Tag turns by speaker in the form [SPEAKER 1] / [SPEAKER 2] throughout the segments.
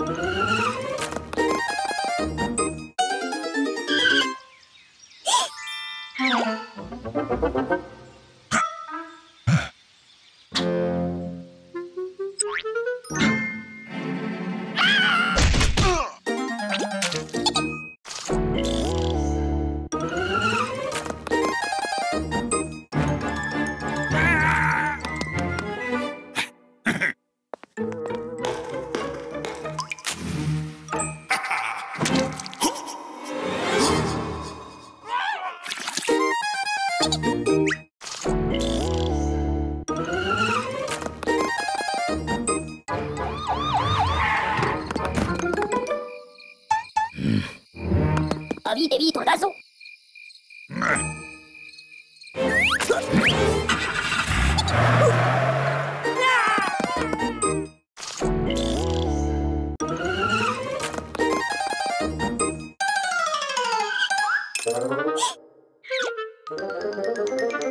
[SPEAKER 1] you Avis des vitres, raso you Hehehe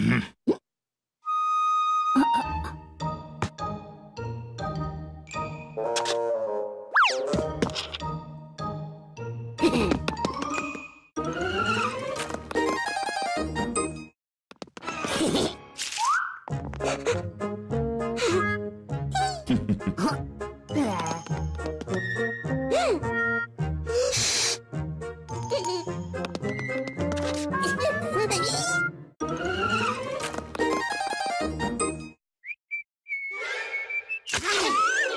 [SPEAKER 1] うん。Ha ha ha!